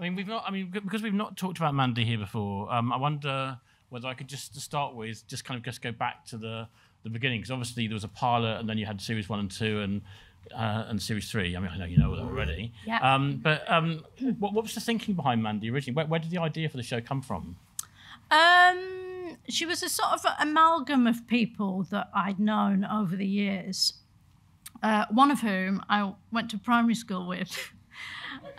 I mean, we've not. I mean, because we've not talked about Mandy here before. Um, I wonder whether I could just to start with, just kind of just go back to the the beginning, because obviously there was a pilot, and then you had series one and two, and uh, and series three. I mean, I know you know that already. Yeah. Um, but um, what, what was the thinking behind Mandy originally? Where, where did the idea for the show come from? Um, she was a sort of amalgam of people that I'd known over the years. Uh, one of whom I went to primary school with,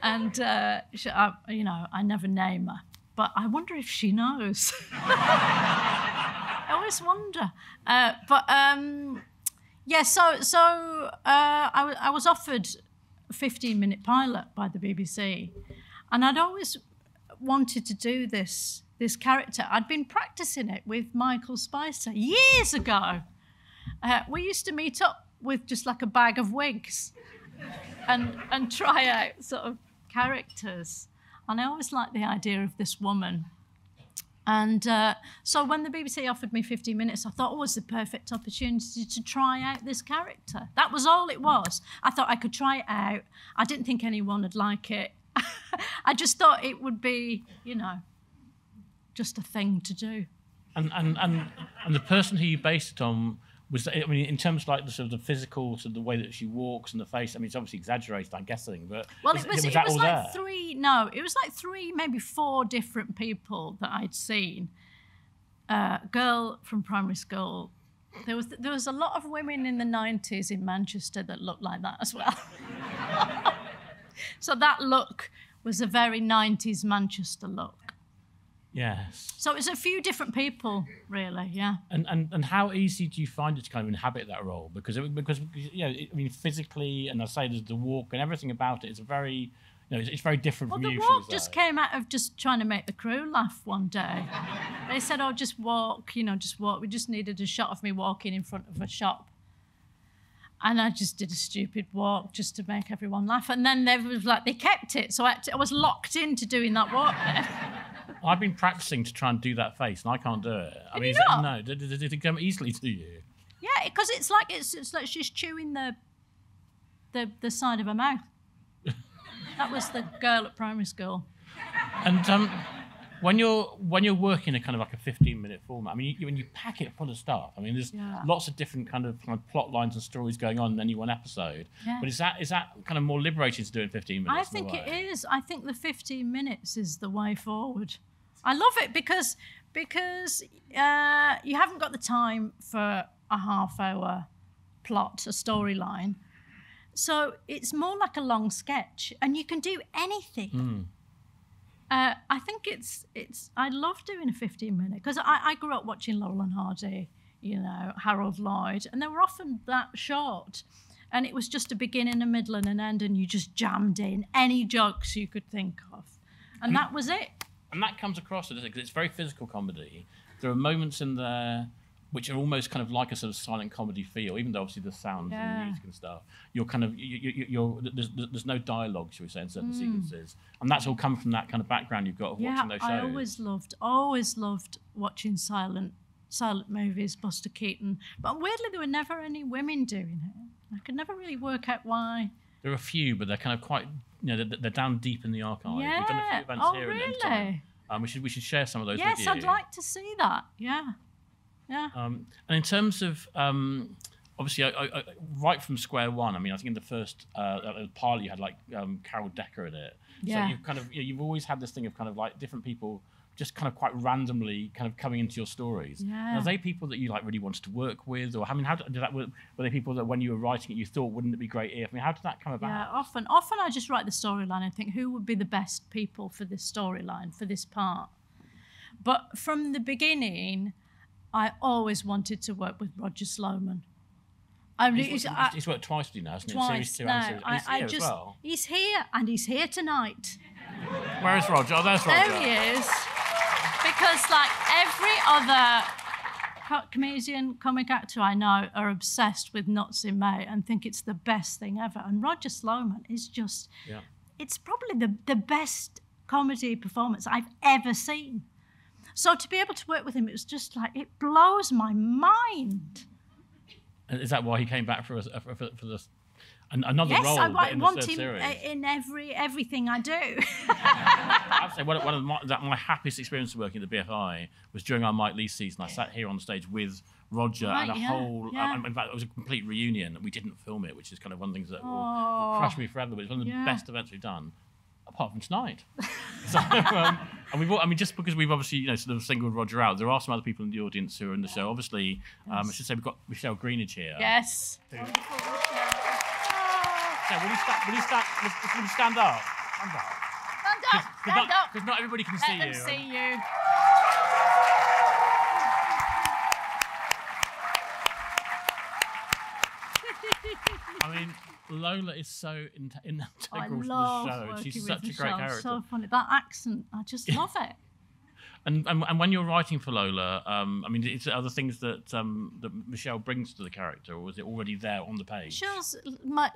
and uh, she, I, you know I never name her, but I wonder if she knows. I always wonder. Uh, but um, yeah, so so uh, I, I was offered a 15 minute pilot by the BBC, and I'd always wanted to do this this character. I'd been practicing it with Michael Spicer years ago. Uh, we used to meet up with just like a bag of wigs and and try out sort of characters. And I always liked the idea of this woman. And uh, so when the BBC offered me 15 minutes, I thought, oh, it was the perfect opportunity to try out this character. That was all it was. I thought I could try it out. I didn't think anyone would like it. I just thought it would be, you know, just a thing to do. And and and, and the person who you based it on was I mean in terms of like the sort of the physical sort of the way that she walks and the face. I mean it's obviously exaggerated, I'm guessing, but Well, is- it was, it that was like there? three, no, it was like three, maybe four different people that I'd seen. Uh, girl from primary school. There was there was a lot of women in the 90s in Manchester that looked like that as well. so that look was a very 90s Manchester look. Yes. So it's a few different people, really, yeah. And, and and how easy do you find it to kind of inhabit that role? Because it, because you know, it, I mean, physically, and I say there's the walk and everything about it. It's a very, you know, it's, it's very different Well, from the walk just came out of just trying to make the crew laugh one day. they said, "Oh, just walk, you know, just walk." We just needed a shot of me walking in front of a shop, and I just did a stupid walk just to make everyone laugh. And then they was like, they kept it, so I, to- I was locked into doing that walk. I've been practicing to try and do that face, and I can't do it. I Can mean, you not? no, did, did, did it come easily to you? yeah, because it's like it's, it's like she's chewing the the the side of her mouth. that was the girl at primary school. And um, when you're when you're working a kind of like a 15 minute format, I mean, you, when you pack it full of stuff, I mean, there's Yeah. lots of different kind of, kind of plot lines and stories going on in any one episode. Yeah. But is that is that kind of more liberating to do in 15 minutes? I in a think it is. I think the 15 minutes is the way forward. I love it because because uh, you haven't got the time for a half hour plot, a storyline. So it's more like a long sketch, and you can do anything. Hmm. Uh, I think it's it's. I love doing a 15 minute because I, I grew up watching Laurel and Hardy, you know, Harold Lloyd, and they were often that short. And it was just a beginning, a middle, and an end, and you just jammed in any jokes you could think of. And that was it. And that comes across because it's very physical comedy. There are moments in there which are almost kind of like a sort of silent comedy feel, even though obviously the sounds and the music and stuff. You're kind of you, you, you're there's, there's no dialogue, shall we say, in certain hmm. sequences, and that's all come from that kind of background you've got of. Yeah, watching those shows. I always loved, always loved watching silent, silent movies. Buster Keaton, but weirdly, there were never any women doing it. I could never really work out why. There are a few, but they're kind of quite you know they're, they're down deep in the archive. We've done a few Yeah. events Oh, here and really? Um, we should we should share some of those Yes, with you. I'd like to see that. Yeah, yeah. Um, and in terms of um, obviously, I, I, right from square one, I mean, I think in the first uh, uh, you had like um, Carol Decker in it. Yeah. So you've kind of you know, you've always had this thing of kind of like different people just kind of quite randomly kind of coming into your stories. Yeah. Are they people that you like really wanted to work with, or I mean, how did, did that were, were they people that when you were writing it you thought wouldn't it be great if? I mean, how did that come about? Yeah, often, often I just write the storyline and think who would be the best people for this storyline, for this part. But from the beginning, I always wanted to work with Roger Sloman. I, He's, really- he's, I- he's worked twice with you now, hasn't he? twice Series two now. and series, and I, he's I here just, as well. he's here and he's here tonight. Where is Roger? Oh, there's Roger. There he is. Because like every other comedian, comic actor I know are obsessed with in May and think it's the best thing ever. And Roger Sloman is just, Yeah. it's probably the, the best comedy performance I've ever seen. So to be able to work with him, it was just like, it blows my mind. Is that why he came back for, us, uh, for, for, for this? An- Another Yes, role I, but I in the want third him series. in every everything I do. have to say, one, one of my, that, my happiest experience of working at the BFI was during our Mike Leigh season. I sat here on stage with Roger Right, and a yeah, whole. yeah. Um, in fact, it was a complete reunion. We didn't film it, which is kind of one of the things that will, will Oh. crush me forever. But it's one of the Yeah. best events we've done, apart from tonight. so, um, and we've, all, I mean, just because we've obviously, you know, sort of singled Roger out, there are some other people in the audience who are in the show. Obviously, um, I should say we've got Michelle Greenidge here. Yes. So will you stand? Will you stand? Will you stand up? Stand up. Stand up. Because Stand not, up. 'cause not everybody can Let see them you. see you. I mean, Lola is so in- in- I integral to love the show. working She's with such a great Michelle. character. So funny. That accent, I just love it. And, and and when you're writing for Lola, um, I mean, there other things that um, that Michelle brings to the character, or is it already there on the page? Michelle's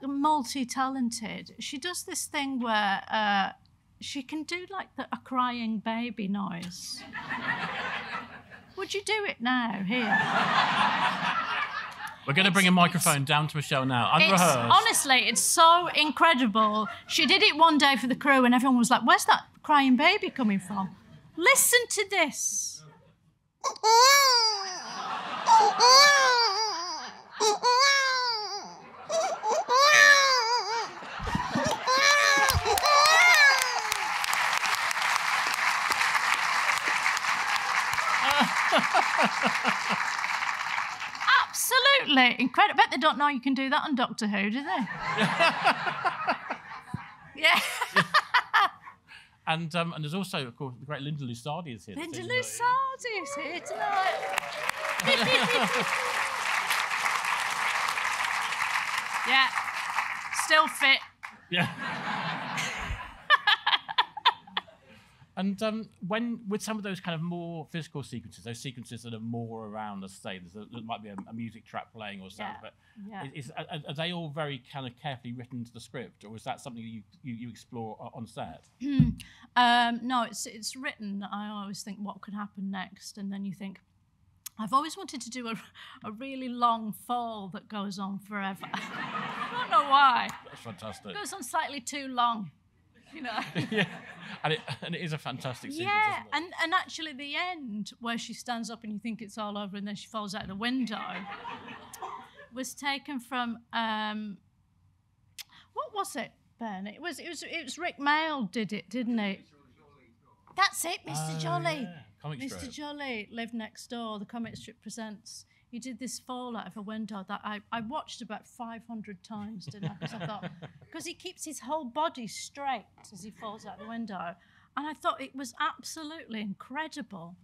multi-talented. She does this thing where uh, she can do like the, a crying baby noise. Would you do it now here? We're going to bring a microphone down to Michelle now, unrehearsed. honestly, it's so incredible. She did it one day for the crew, and everyone was like, "Where's that crying baby coming from?" Listen to this. Absolutely incredible. Bet they don't know you can do that on Doctor Who, do they? yeah. And um, and there's also, of course, the great Linda Lusardi is here. Linda Lusardi is here tonight. yeah. Still fit. Yeah. and um, when with some of those kind of more physical sequences, those sequences that are more around, let's say, there might be a, a music track playing or something, Yeah, but yeah. is, are, are they all very kind of carefully written into the script, or is that something you, you, you explore on set? Um, no, it's it's written. I always think what could happen next, and then you think, I've always wanted to do a, a really long fall that goes on forever. I don't know why. That's fantastic. It goes on slightly too long, you know. yeah, and it, and it is a fantastic sequence. yeah, and and actually the end where she stands up and you think it's all over, and then she falls out of the window, was taken from um, what was it, Ben? It was it was it was Rik Mayall did it, didn't it? That's it, Mr. Oh, Jolly. yeah, Mr. strip. Jolly lived next door. The comic strip presents. He did this fall out of a window that I, I watched about 500 times, didn't I? Because I thought, because he keeps his whole body straight as he falls out the window. And I thought it was absolutely incredible.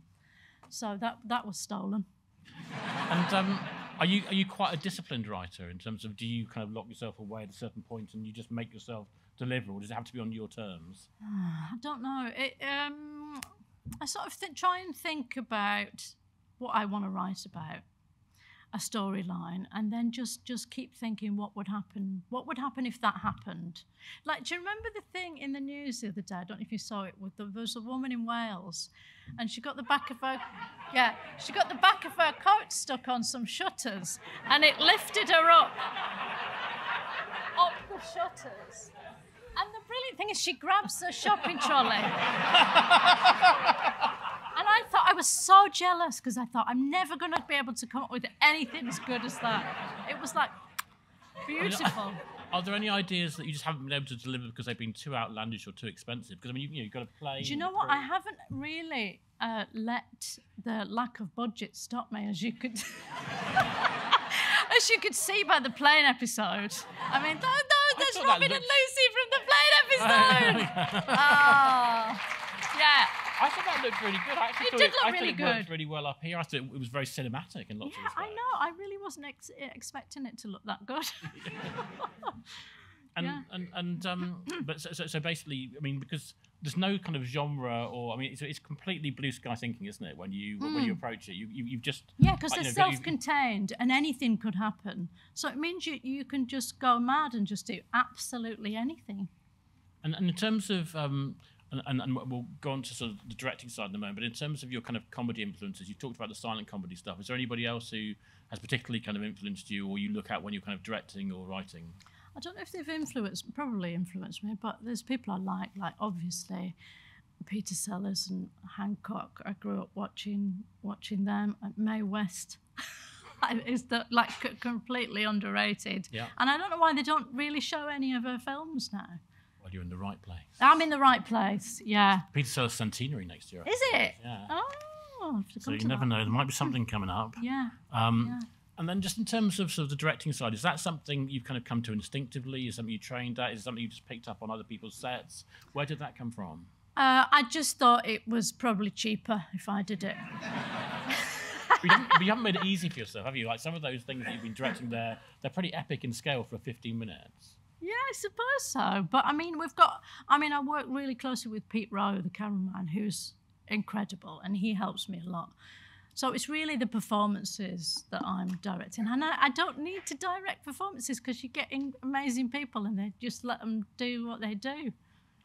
So that, that was stolen. And um, are you are you quite a disciplined writer in terms of do you kind of lock yourself away at a certain point and you just make yourself deliver, or does it have to be on your terms? I don't know. It, um, I sort of th- try and think about what I want to write about, a storyline, and then just just keep thinking what would happen. What would happen if that happened? Like, do you remember the thing in the news the other day? I don't know if you saw it. With the, there was a woman in Wales, and she got the back of her, yeah, she got the back of her coat stuck on some shutters, and it lifted her up, up the shutters. And the brilliant thing is, she grabs her shopping trolley. I was so jealous because I thought I'm never going to be able to come up with anything as good as that. It was like beautiful. Are there any ideas that you just haven't been able to deliver because they've been too outlandish or too expensive? Because I mean, you, you know, you've got to play. Do you know what? I haven't really uh, let the lack of budget stop me, as you could. As you could see by the plane episode, I mean, no, no, there's Robin and Lucy from the plane episode. oh. I thought that looked really good. I actually It thought did look I really thought it worked good. really well up here. I thought it was very cinematic and lots of Yeah. I know. I really wasn't ex- expecting it to look that good. And Yeah. and and um, but so, so so basically, I mean, because there's no kind of genre or I mean, it's, it's completely blue sky thinking, isn't it? When you when you approach it, you, you you've just Hmm. yeah, because like, they're know, self-contained and anything could happen. So it means you you can just go mad and just do absolutely anything. And, and in terms of, um, and, and, and we'll go on to sort of the directing side in a moment, but in terms of your kind of comedy influences, you talked about the silent comedy stuff. Is there anybody else who has particularly kind of influenced you or you look at when you're kind of directing or writing? I don't know if they've influenced, probably influenced me, but there's people I like, like obviously Peter Sellers and Hancock. I grew up watching watching them. Uh, Mae West is the, like completely underrated. Yeah. And I don't know why they don't really show any of her films now. You're in the right place. I'm in the right place. Yeah. Peter Sellers centenary next year. Is it? Yeah. Oh. I'll have to So you never that. know. There might be something coming up. Yeah. Um, Yeah. And then just in terms of sort of the directing side, is that something you've kind of come to instinctively? Is something you trained at? Is something you just picked up on other people's sets? Where did that come from? Uh, I just thought it was probably cheaper if I did it. But you, haven't, but you haven't made it easy for yourself, have you? Like some of those things that you've been directing there, they're pretty epic in scale for 15 minutes. Yeah, I suppose so. But I mean, we've got. I mean, I work really closely with Pete Rowe, the cameraman, who's incredible, and he helps me a lot. So it's really the performances that I'm directing, and I, I don't need to direct performances because you're getting amazing people, and they just let them do what they do.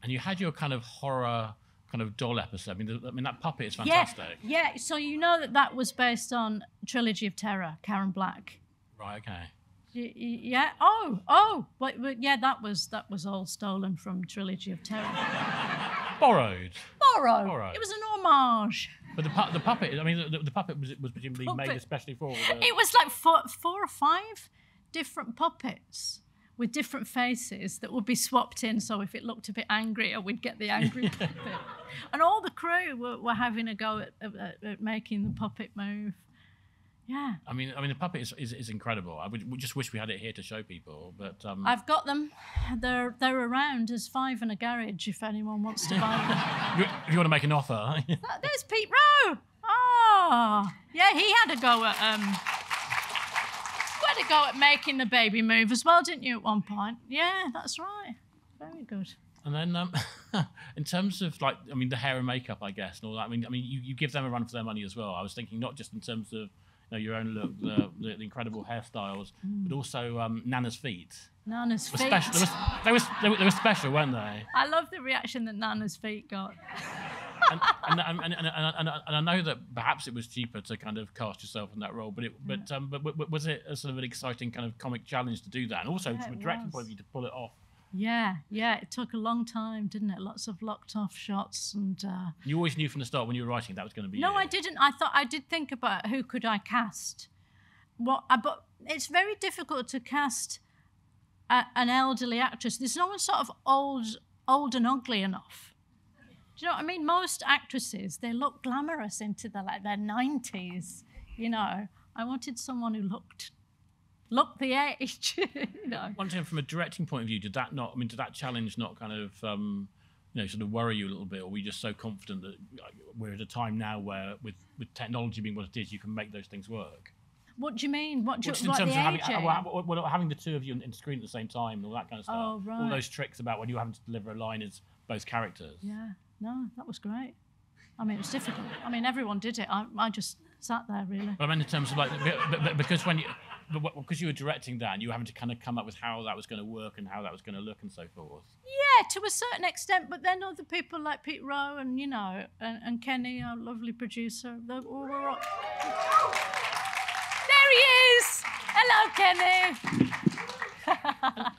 And you had your kind of horror kind of doll episode. I mean, the, I mean that puppet is fantastic. Yeah, yeah. So you know that that was based on Trilogy of Terror, Karen Black. Right. Okay. Yeah. Oh, oh. But, but yeah, that was that was all stolen from Trilogy of Terror. Borrowed. Borrowed. Borrow. It was an homage. But the, pu- the puppet, I mean, the, the puppet was, was presumably made especially for. The, It was like four, four or five different puppets with different faces that would be swapped in. So if it looked a bit angrier, we'd get the angry puppet. And all the crew were, were having a go at, at, at making the puppet move. Yeah. I mean, I mean, the puppet is, is, is incredible. I would we just wish we had it here to show people, but um, I've got them. They're they're around. There's five in a garage if anyone wants to buy them. if you- if you want to make an offer, Uh, There's Pete Rowe. Oh, yeah, he had a go at um, you had a go at making the baby move as well, didn't you? At one point. Yeah, that's right. Very good. and then um, in terms of like, I mean, the hair and makeup, I guess, and all that. I mean, I mean, you, you give them a run for their money as well. I was thinking not just in terms of know, your own look, the, the, the incredible hairstyles, but also um, Nana's feet. Nana's feet. special. They were, they, were, they, were, they were special, weren't they? I love the reaction that Nana's feet got. and, and, and, and, and, and, and I know that perhaps it was cheaper to kind of cast yourself in that role, but it, but um, but, but was it a sort of an exciting kind of comic challenge to do that, and also Yeah, from a directing point of view to pull it off? Yeah, yeah. It took a long time, didn't it? Lots of locked off shots and. Uh, You always knew from the start when you were writing that was going to be. No, you. I didn't. I thought I did think about who could I cast. What? I, but it's very difficult to cast a, an elderly actress. There's no one sort of old, old and ugly enough. Do you know what I mean? Most actresses they look glamorous into the like their nineties. You know, I wanted someone who looked looked the age. you know. Again, from a directing point of view, did that not? I mean, did that challenge not kind of, um, you know, sort of worry you a little bit, or were you just so confident that we're at a time now where, with with technology being what it is, you can make those things work? What do you mean? What do Just you, in what terms of having, well, well, having the two of you in, in screen at the same time and all that kind of stuff. Oh, right. All those tricks about when you're having to deliver a line as both characters. Yeah, no, that was great. I mean, it was difficult. I mean, everyone did it. I, I just sat there, really. But I mean, in terms of like, because when you, because you were directing that, and you were having to kind of come up with how that was going to work and how that was going to look and so forth. Yeah, to a certain extent, but then other people like Pete Rowe and, you know, and, and Kenny, our lovely producer, all. There he is! Hello, Kenny!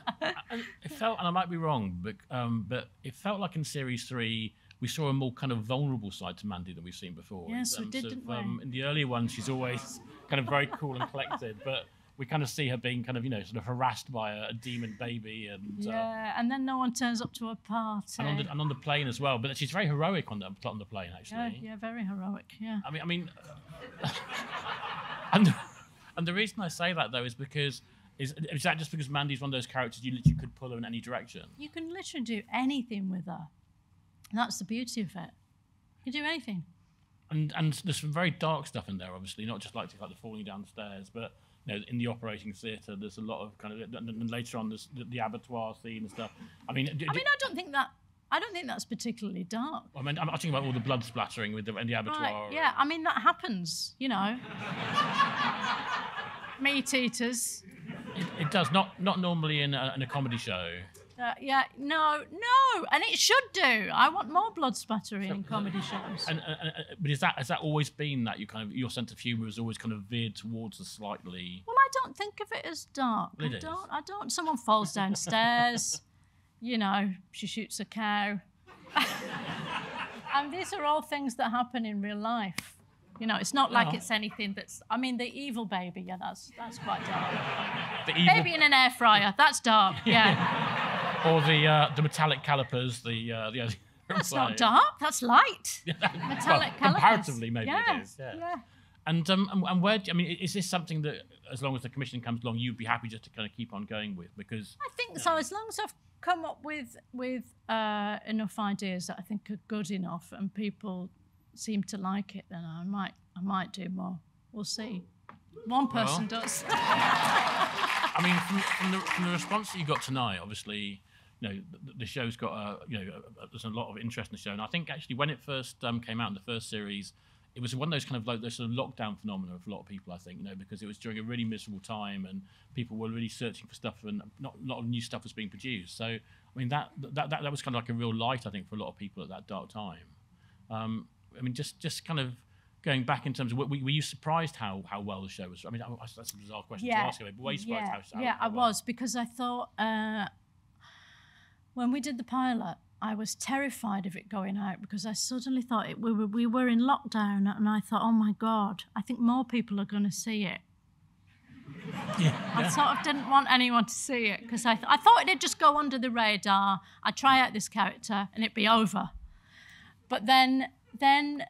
And it felt, and I might be wrong, but um, but it felt like in series three we saw a more kind of vulnerable side to Mandy than we've seen before. Yes, we did, of, didn't we? Um, in the earlier ones, she's always kind of very cool and collected, but we kind of see her being kind of you know sort of harassed by a, a demon baby and. Uh, Yeah, and then no one turns up to a party. and on, the, and on the plane as well, but she's very heroic on the on the plane yeah, actually. yeah, very heroic, yeah. I mean, I mean, and the, and the reason I say that though is because is is that just because Mandy's one of those characters you literally could pull her in any direction? You can literally do anything with her. That's the beauty of it. You can do anything. And and there's some very dark stuff in there, obviously, not just like like the falling downstairs, but you know, in the operating theatre, there's a lot of kind of and later on there's the, the abattoir scene and stuff. I mean, do, I mean, I don't think that. I don't think that's particularly dark. I mean, I'm talking about all the blood splattering with the in the abattoir. Right, yeah, I mean that happens, you know. Meat eaters. It, it does not not normally in a, in a comedy show. Uh, yeah, no, no, and it should do. I want more blood splattering in comedy shows. And, and, and but is that has that always been that you kind of your sense of humour has always kind of veered towards the slightly Well, I don't think of it as dark. It I is. don't. I don't. Someone falls downstairs. you know, she shoots a cow. and these are all things that happen in real life. You know, it's not like Oh. it's anything that's. I mean, the evil baby. Yeah, that's that's quite dark. The evil, Baby in an air fryer. That's dark. Yeah, or the uh, the metallic calipers. The uh, the. that's not dark. That's light. well, Metallic calipers. comparatively, maybe yeah. it is. Yeah. yeah. And um, and, and where? do- I mean, is this something that, as long as the commission comes along, you'd be happy just to kind of keep on going with? Because I think so. As long as I've come up with with uh, enough ideas that I think are good enough, and people seem to like it, then I might I might do more. We'll see. One person does. I mean, from, from, the, from the response that you got tonight, obviously, you know, the, the show's got a, you know, a, a- there's a lot of interest in the show. And I think actually when it first um, came out in the first series, it was one of those kind of like those sort of lockdown phenomena for a lot of people, I think, you know, because it was during a really miserable time and people were really searching for stuff and not a lot of new stuff was being produced. So, I mean, that, that, that, that was kind of like a real light, I think, for a lot of people at that dark time. Um, I mean, just, just kind of going back in terms of, were, were you surprised how, how well the show was? I mean, that's a bizarre question to ask, but were you surprised yeah, how, how yeah, how I well? was because I thought uh, when we did the pilot, I was terrified of it going out because I suddenly thought it, we were we were in lockdown, and I thought, oh my god, I think more people are going to see it. I sort of didn't want anyone to see it because I, th- I thought it'd just go under the radar. I'd try out this character and it'd be over. But then, then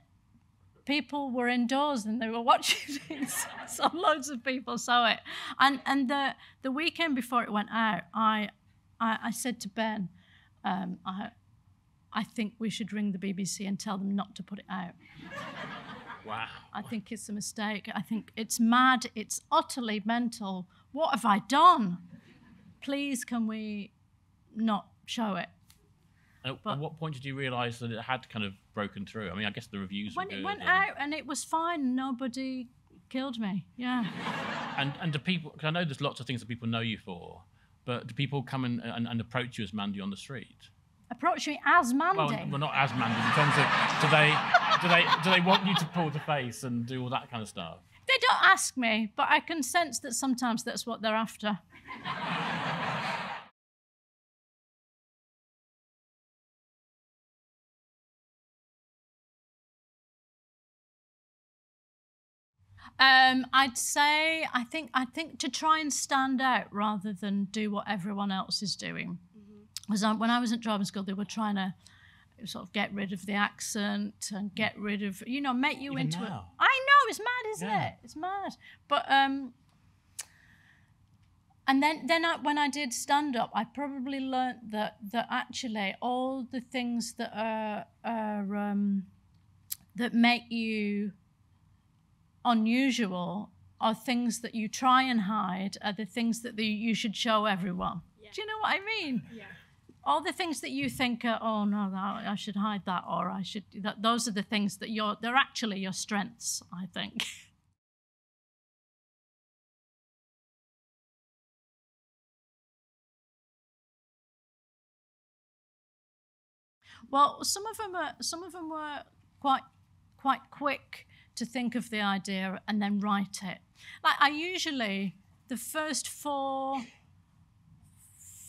people were indoors and they were watching it. so loads of people saw it. And and the the weekend before it went out, I I, I said to Ben, um, I I think we should ring the BBC and tell them not to put it out. Wow. I think it's a mistake. I think it's mad. It's utterly mental. What have I done? Please, can we not show it? At, at what point did you realise that it had kind of broken through? I mean, I guess the reviews When it went and, out and it was fine, nobody killed me. Yeah. And, and do people, because I know there's lots of things that people know you for, but do people come and, and, and approach you as Mandy on the street? Approach me as Mandy. Well, well, not as Mandy, in terms of do they, do, they, do they want you to pull the face and do all that kind of stuff? They don't ask me, but I can sense that sometimes that's what they're after. Um, I'd say I think I think to try and stand out rather than do what everyone else is doing. Because when I was at drama school, they were trying to sort of get rid of the accent and get rid of you know make you Even into it. now? I know it's mad, isn't Yeah. it? It's mad. But um, and then then I, when I did stand up, I probably learnt that that actually all the things that are are um, that make you unusual are things that you try and hide are the things that the, you should show everyone. Do you know what I mean? Yeah. All the things that you think are, oh no, that, I should hide that, or I should. That those are the things that you're. They're actually your strengths, I think. Well, some of them are. Some of them were quite quite quick to think of the idea and then write it. Like I usually, the first four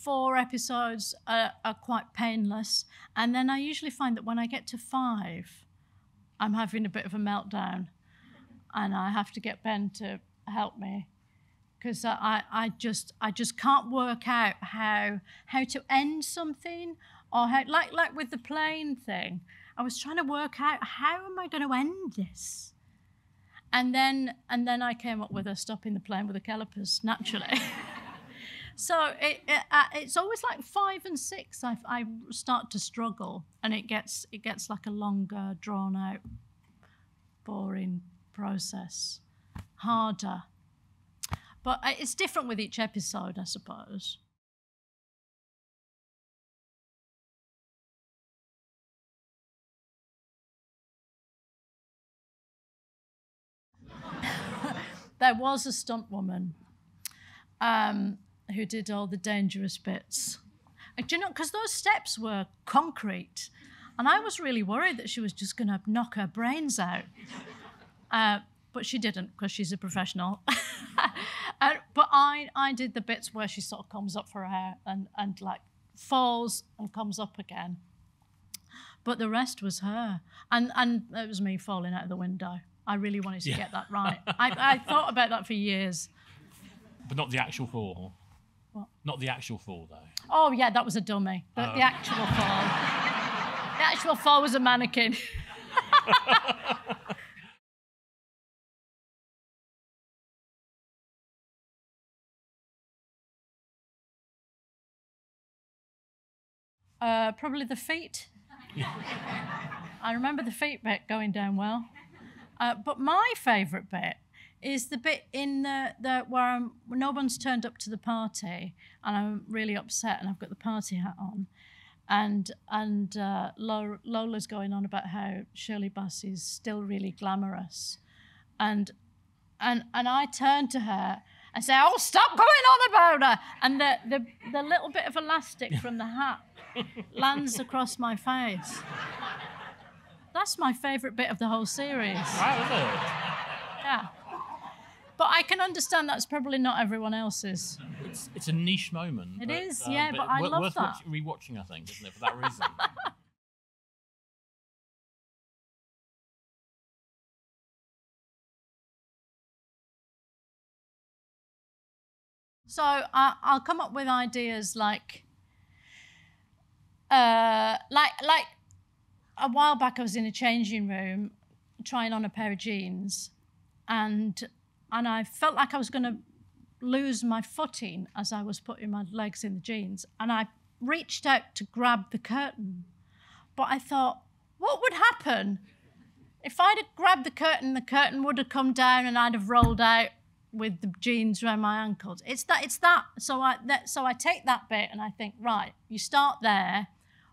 four episodes are, are quite painless, and then I usually find that when I get to five, I'm having a bit of a meltdown, and I have to get Ben to help me because I, I just I just can't work out how how to end something or how like like with the plane thing. I was trying to work out how am I going to end this, and then and then I came up with a stopping the plane with the calipers naturally. so it, it uh, it's always like five and six. I, I start to struggle, and it gets it gets like a longer, drawn out, boring process, harder. But uh, it's different with each episode, I suppose. there was a stunt woman um, who did all the dangerous bits. Uh, Do you know, because those steps were concrete, and I was really worried that she was just going to knock her brains out. Uh, but she didn't because she's a professional. uh, but I, I did the bits where she sort of comes up for air and, and like falls and comes up again. but the rest was her, and and it was me falling out of the window. I really wanted to Yeah. get that right. I, I thought about that for years. But not the actual fall. What? Not the actual fall, though. Oh yeah, that was a dummy. The, the actual fall. The actual fall was a mannequin. Uh, probably the feet. I remember the feet bit going down well. Uh, but my favourite bit is the bit in the, the where I'm, no one's turned up to the party and I'm really upset and I've got the party hat on. And and uh, Lola's going on about how Shirley Bassey is still really glamorous, and and and I turn to her and say, "Oh, stop going on about her!" And the the, the little bit of elastic from the hat lands across my face. That's my favourite bit of the whole series. Is it? Yeah. But I can understand that's probably not everyone else's. It's, it's a niche moment. It but, is, yeah, but I love worth that. watch- rewatching, I think, isn't it, for that reason? So I, I'll come up with ideas like, uh, like, like a while back I was in a changing room trying on a pair of jeans, and and I felt like I was going to lose my footing as I was putting my legs in the jeans, and I reached out to grab the curtain, but I thought, what would happen if I'd have grabbed the curtain? The curtain would have come down, and I'd have rolled out with the jeans around my ankles. It's that. It's that. So I that. So I take that bit and I think, right, you start there.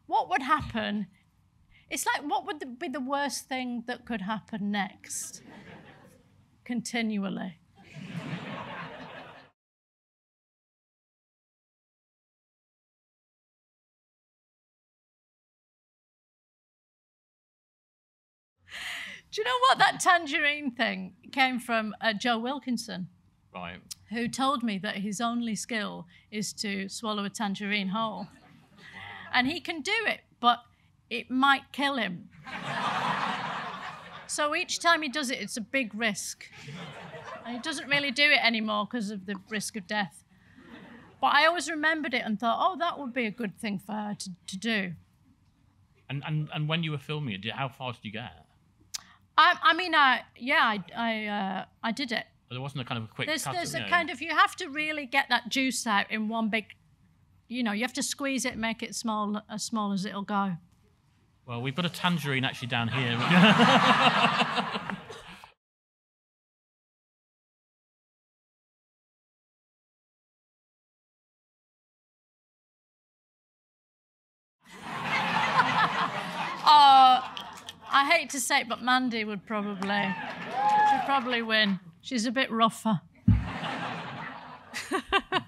What would happen? It's like, what would the, be the worst thing that could happen next? Continually. Do you know what that tangerine thing came from? Uh, Joe Wilkinson right. who told me that his only skill is to swallow a tangerine whole. And he can do it, but it might kill him. so each time he does it, it's a big risk. And he doesn't really do it anymore because of the risk of death. But I always remembered it and thought, oh, that would be a good thing for her to, to do. And, and and when you were filming it, did, how far did you get? I, I mean, I, yeah, I, I, uh, I did it. There wasn't a kind of a quick There's, cut. there's you a know. kind of you have to really get that juice out in one big, you know, you have to squeeze it, make it small as small as it'll go. Well, we've got a tangerine actually down here. Oh, I hate to say it, but Mandy would probably, she'd probably win. She's a bit rougher.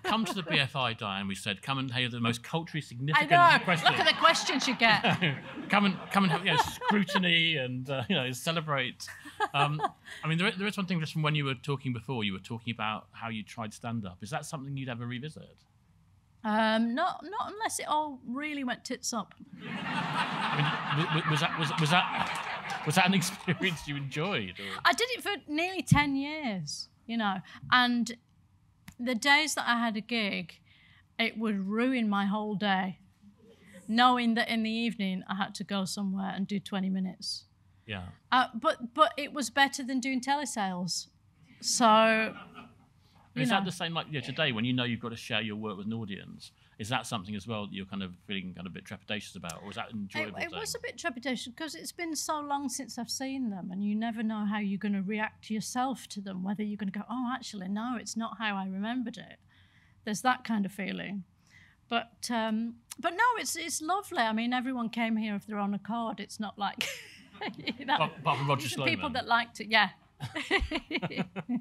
Come to the BFI, Diane. We said, come and hear the most culturally significant I know. question. Look at the questions you get. come and come and have you know, scrutiny and uh, you know celebrate. Um, I mean, there, there is one thing just from when you were talking before. You were talking about how you tried stand up. Is that something you'd ever revisit? Um, not, not unless it all really went tits up. I mean, w- w- was that was, was that was that an experience you enjoyed? Or? I did it for nearly 10 years, you know, and the days that I had a gig, it would ruin my whole day, knowing that in the evening I had to go somewhere and do 20 minutes. Yeah. Uh, but but it was better than doing telesales. So is you that the same like know, today when you know you've got to share your work with an audience? Is that something as well that you're kind of feeling kind of a bit trepidatious about, or is that an it, enjoyable? it was a bit trepidatious because it's been so long since I've seen them, and you never know how you're going to react yourself to them. Whether you're going to go, oh, actually, no, it's not how I remembered it. There's that kind of feeling. But um, but no, it's it's lovely. I mean, everyone came here of their own accord. It's not like you know, Apart- apart from Roger these are people that liked it. Yeah.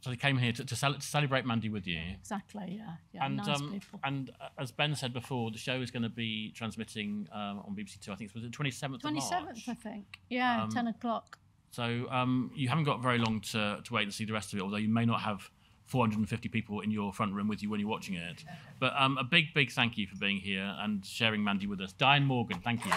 So they came here to, to, cel- to celebrate Mandy with you. exactly. Yeah. Yeah. And nice um, people. and uh, as Ben said before, the show is going to be transmitting um, on BBC Two. I think it was the twenty seventh. Twenty seventh, I think. Yeah, Um, ten o'clock. So um, you haven't got very long to, to wait and see the rest of it, although you may not have 450 people in your front room with you when you're watching it. But um, a big, big thank you for being here and sharing Mandy with us. Diane Morgan, thank you.